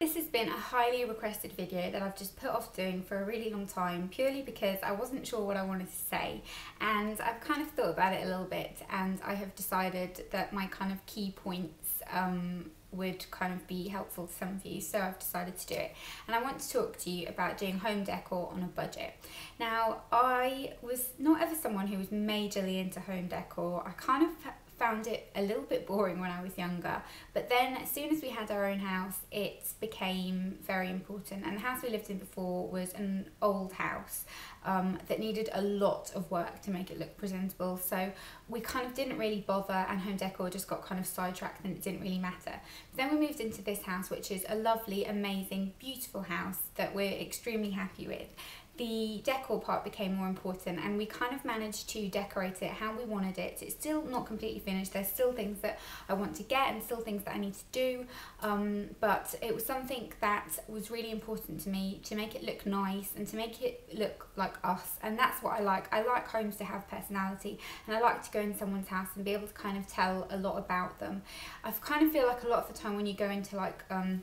This has been a highly requested video that I've just put off doing for a really long time purely because I wasn't sure what I wanted to say and I've kind of thought about it a little bit and I have decided that my kind of key points um, would kind of be helpful to some of you so I've decided to do it and I want to talk to you about doing home decor on a budget. Now I was not ever someone who was majorly into home decor. I kind of found it a little bit boring when I was younger. But then, as soon as we had our own house, it became very important. And the house we lived in before was an old house um, that needed a lot of work to make it look presentable. So we kind of didn't really bother, and home decor just got kind of sidetracked and it didn't really matter. Then we moved into this house, which is a lovely, amazing, beautiful house that we're extremely happy with the decor part became more important and we kind of managed to decorate it how we wanted it. It's still not completely finished. There's still things that I want to get and still things that I need to do. Um, but it was something that was really important to me to make it look nice and to make it look like us. And that's what I like. I like homes to have personality and I like to go in someone's house and be able to kind of tell a lot about them. I kind of feel like a lot of the time when you go into like um,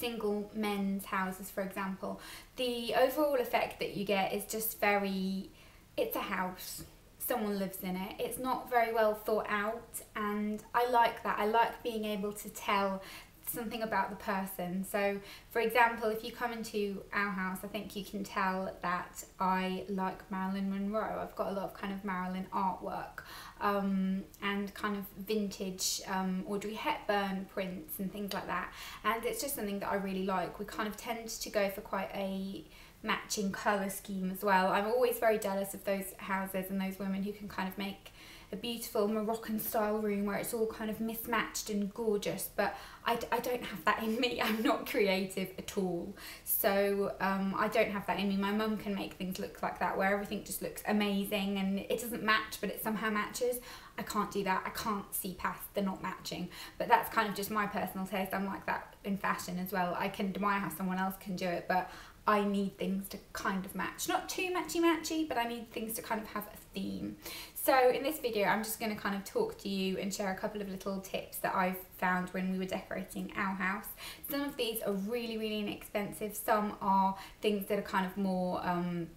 single men's houses, for example, the overall effect that you get is just very, it's a house. Someone lives in it. It's not very well thought out, and I like that. I like being able to tell something about the person. So, for example, if you come into our house, I think you can tell that I like Marilyn Monroe. I've got a lot of kind of Marilyn artwork um, and kind of vintage um, Audrey Hepburn prints and things like that. And it's just something that I really like. We kind of tend to go for quite a matching colour scheme as well. I'm always very jealous of those houses and those women who can kind of make a beautiful Moroccan style room where it's all kind of mismatched and gorgeous but I, I don't have that in me. I'm not creative at all. So um, I don't have that in me. My mum can make things look like that where everything just looks amazing and it doesn't match but it somehow matches. I can't do that. I can't see past the not matching. But that's kind of just my personal taste. I'm like that in fashion as well. I can admire how someone else can do it but I need things to kind of match. Not too matchy matchy, but I need things to kind of have a theme. So in this video, I'm just going to kind of talk to you and share a couple of little tips that I've found when we were decorating our house. Some of these are really, really inexpensive. Some are things that are kind of more um,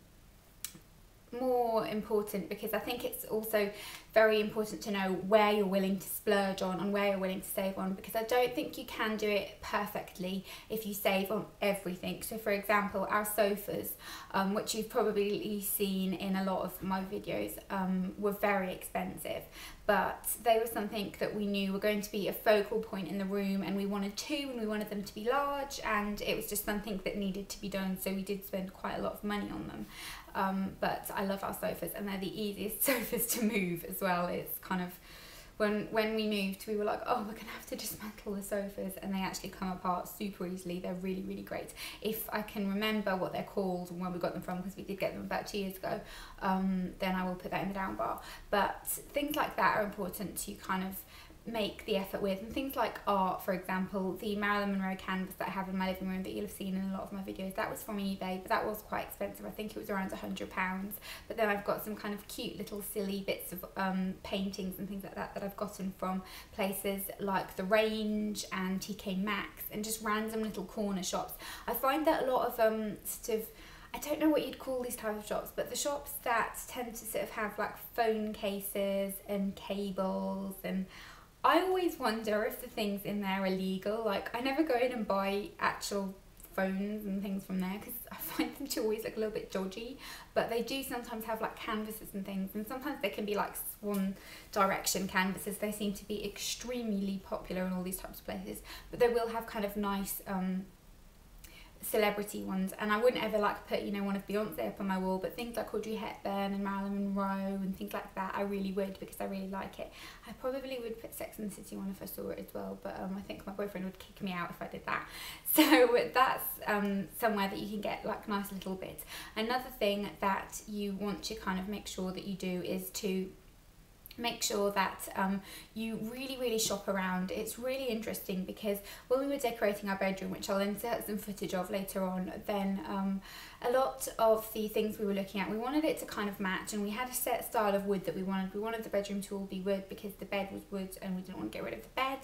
more important because I think it's also very important to know where you're willing to splurge on and where you're willing to save on because I don't think you can do it perfectly if you save on everything. So for example, our sofas, um, which you've probably seen in a lot of my videos, um, were very expensive but they were something that we knew were going to be a focal point in the room and we wanted two and we wanted them to be large and it was just something that needed to be done so we did spend quite a lot of money on them. Um, but I love our sofas and they're the easiest sofas to move as well. It's kind of when when we moved we were like oh we're gonna have to dismantle the sofas and they actually come apart super easily. They're really really great. If I can remember what they're called and where we got them from because we did get them about two years ago um, then I will put that in the down bar. But things like that are important to kind of make the effort with. And things like art for example the Marilyn Monroe canvas that I have in my living room that you'll have seen in a lot of my videos that was from eBay but that was quite expensive. I think it was around a hundred pounds. But then I've got some kind of cute little silly bits of um, paintings and things like that that I've gotten from places like The Range and TK Maxx and just random little corner shops. I find that a lot of um, sort of I don't know what you'd call these type of shops, but the shops that tend to sort of have like phone cases and cables and I always wonder if the things in there are legal. Like, I never go in and buy actual phones and things from there because I find them to always look a little bit dodgy. But they do sometimes have like canvases and things, and sometimes they can be like one direction canvases. They seem to be extremely popular in all these types of places, but they will have kind of nice um, celebrity ones and I wouldn't ever like put you know one of Beyonce up on my wall but things like Audrey Hepburn and Marilyn Monroe and things like that I really would because I really like it. I probably would put Sex and the City one if I saw it as well but um, I think my boyfriend would kick me out if I did that. So that's um, somewhere that you can get like nice little bits. Another thing that you want to kind of make sure that you do is to make sure that um, you really really shop around. It's really interesting because when we were decorating our bedroom which I'll insert some footage of later on then um, a lot of the things we were looking at we wanted it to kind of match and we had a set style of wood that we wanted. We wanted the bedroom to all be wood because the bed was wood and we didn't want to get rid of the bed.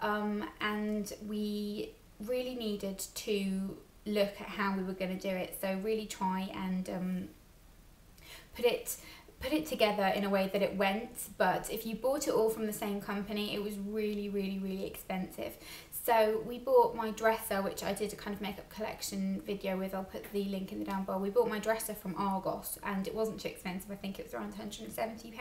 Um, and we really needed to look at how we were going to do it. So really try and um, put it put it together in a way that it went but if you bought it all from the same company it was really really really expensive so we bought my dresser, which I did a kind of makeup collection video with. I'll put the link in the down below. We bought my dresser from Argos and it wasn't too expensive. I think it was around £170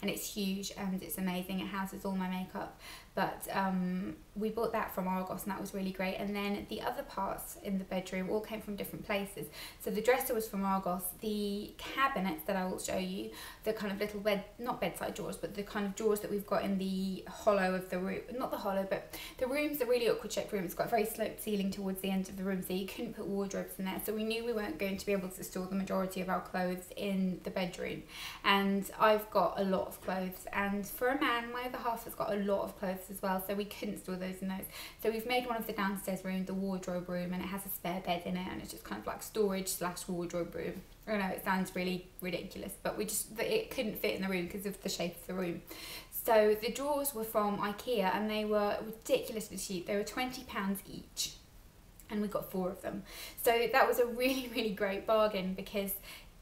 and it's huge and it's amazing. It houses all my makeup. But um, we bought that from Argos and that was really great. And then the other parts in the bedroom all came from different places. So the dresser was from Argos. The cabinets that I will show you, the kind of little bed, not bedside drawers, but the kind of drawers that we've got in the hollow of the room, not the hollow, but the room's a really awkward shaped room. It's got a very sloped ceiling towards the end of the room, so you couldn't put wardrobes in there. So we knew we weren't going to be able to store the majority of our clothes in the bedroom. And I've got a lot of clothes. And for a man, my other half has got a lot of clothes as well, so we couldn't store those in those. So we've made one of the downstairs rooms the wardrobe room, and it has a spare bed in it, and it's just kind of like storage slash wardrobe room. I know it sounds really ridiculous, but we just it couldn't fit in the room because of the shape of the room. So the drawers were from IKEA, and they were ridiculously cheap. They were twenty pounds each, and we got four of them. So that was a really really great bargain because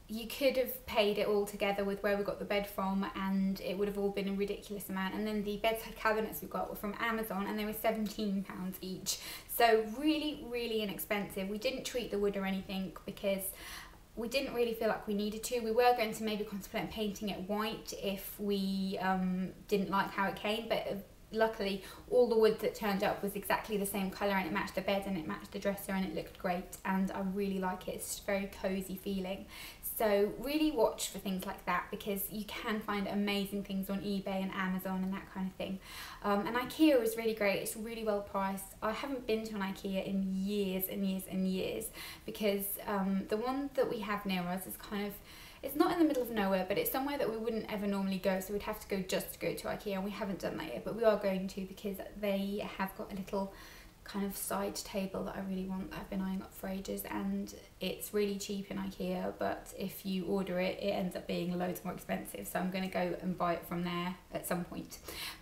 you could have paid it all together with where we got the bed from and it would have all been a ridiculous amount. And then the bedside cabinets we got were from amazon and they were 17 pounds each. So really really inexpensive. We didn't treat the wood or anything because we didn't really feel like we needed to. We were going to maybe contemplate painting it white if we um, didn't like how it came, but luckily all the wood that turned up was exactly the same colour and it matched the bed and it matched the dresser and it looked great and I really like it. It's very cosy feeling. So really watch for things like that because you can find amazing things on eBay and Amazon and that kind of thing. Um, and IKEA is really great. It's really well priced. I haven't been to an IKEA in years and years and years because um, the one that we have near us is kind of it's not in the middle of nowhere, but it's somewhere that we wouldn't ever normally go. So we'd have to go just to go to IKEA, and we haven't done that yet. But we are going to because they have got a little kind of side table that I really want. That I've been eyeing up for ages and it's really cheap in Ikea but if you order it it ends up being loads more expensive. So I'm going to go and buy it from there at some point.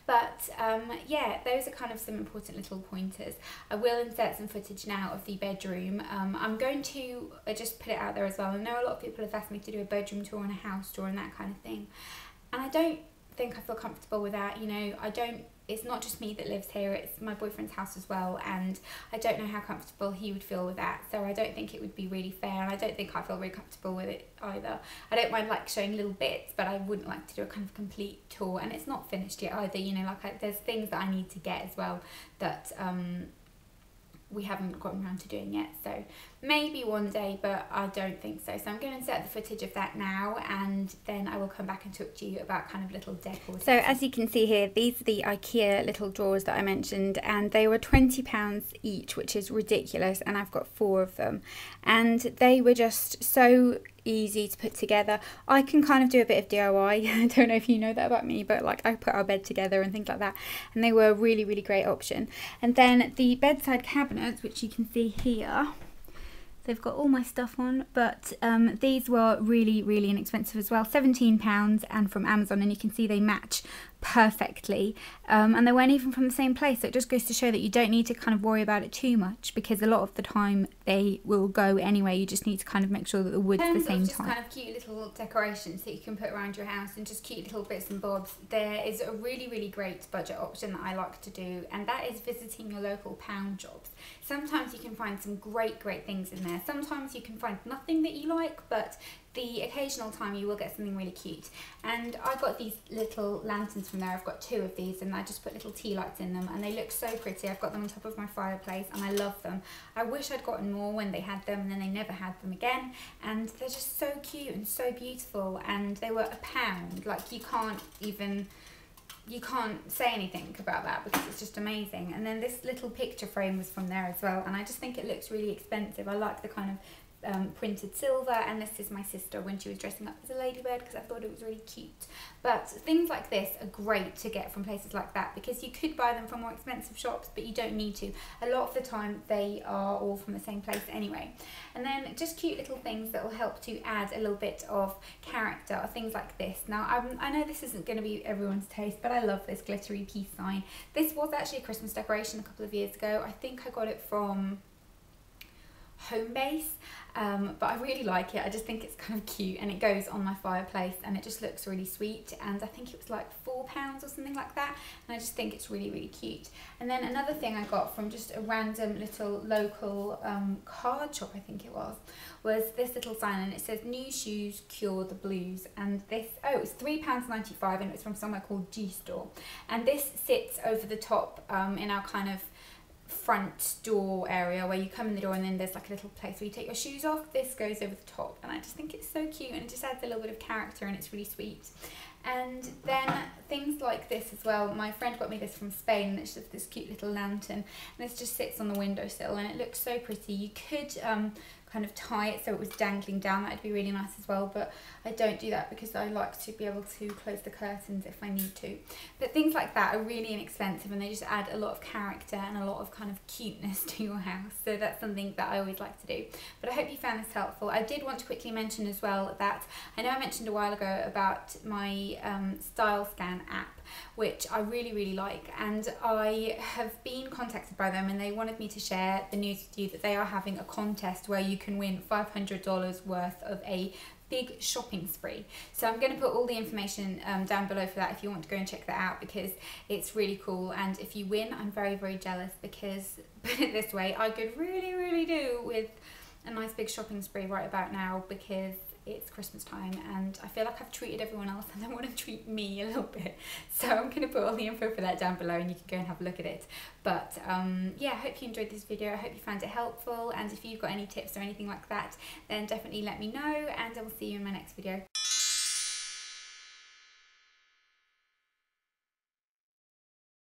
But um, yeah those are kind of some important little pointers. I will insert some footage now of the bedroom. Um, I'm going to just put it out there as well. I know a lot of people have asked me to do a bedroom tour and a house tour and that kind of thing. And I don't think I feel comfortable with that you know. I don't it's not just me that lives here, it's my boyfriend's house as well, and I don't know how comfortable he would feel with that. So I don't think it would be really fair, and I don't think I feel very comfortable with it either. I don't mind like showing little bits, but I wouldn't like to do a kind of complete tour, and it's not finished yet either. You know, like I, there's things that I need to get as well that um, we haven't gotten around to doing yet. So maybe one day, but I don't think so. So I'm going to insert the footage of that now and then I will come back and talk to you about kind of little decor. So as you can see here, these are the IKEA little drawers that I mentioned and they were £20 each, which is ridiculous. And I've got four of them and they were just so easy to put together. I can kind of do a bit of DIY. I don't know if you know that about me, but like I put our bed together and things like that. And they were a really, really great option. And then the bedside cabinets, which you can see here, They've got all my stuff on, but um, these were really, really inexpensive as well. £17 and from Amazon, and you can see they match perfectly um, and they weren't even from the same place. So it just goes to show that you don't need to kind of worry about it too much because a lot of the time they will go anyway. You just need to kind of make sure that the wood's the same just time kind of cute little decorations that you can put around your house and just cute little bits and bobs. There is a really really great budget option that I like to do and that is visiting your local pound jobs. Sometimes you can find some great great things in there. Sometimes you can find nothing that you like but the occasional time you will get something really cute. And I got these little lanterns from there. I've got two of these and I just put little tea lights in them and they look so pretty. I've got them on top of my fireplace and I love them. I wish I'd gotten more when they had them and then they never had them again. And they're just so cute and so beautiful and they were a pound. Like you can't even you can't say anything about that because it's just amazing. And then this little picture frame was from there as well. And I just think it looks really expensive. I like the kind of um, printed silver and this is my sister when she was dressing up as a ladybird because I thought it was really cute. But things like this are great to get from places like that because you could buy them from more expensive shops but you don't need to. A lot of the time they are all from the same place anyway. And then just cute little things that will help to add a little bit of character or things like this. Now I'm, I know this isn't going to be everyone's taste but I love this glittery peace sign. This was actually a Christmas decoration a couple of years ago. I think I got it from Homebase um, but I really like it. I just think it's kind of cute and it goes on my fireplace and it just looks really sweet and I think it was like four pounds or something like that and I just think it's really really cute. And then another thing I got from just a random little local um, card shop I think it was was this little sign and it says new shoes cure the blues. And this oh it's three pounds 95 and it was from somewhere called G store. And this sits over the top um, in our kind of front door area where you come in the door and then there's like a little place where you take your shoes off. This goes over the top and I just think it's so cute and it just adds a little bit of character and it's really sweet. And then things like this as well. My friend got me this from Spain it's just this cute little lantern and this just sits on the windowsill and it looks so pretty. You could um, kind of tie it so it was dangling down. That'd be really nice as well, but I don't do that because I like to be able to close the curtains if I need to. But things like that are really inexpensive and they just add a lot of character and a lot of kind of cuteness to your house. So that's something that I always like to do. But I hope you found this helpful. I did want to quickly mention as well that I know I mentioned a while ago about my um, Stylescan app which I really, really like. And I have been contacted by them and they wanted me to share the news with you that they are having a contest where you can win $500 worth of a big shopping spree. So I'm going to put all the information um, down below for that if you want to go and check that out because it's really cool. And if you win, I'm very, very jealous because, put it this way, I could really, really do with a nice big shopping spree right about now because it's Christmas time and I feel like I've treated everyone else and I want to treat me a little bit. So I'm going to put all the info for that down below and you can go and have a look at it. But um, yeah, I hope you enjoyed this video. I hope you found it helpful and if you've got any tips or anything like that, then definitely let me know and I will see you in my next video.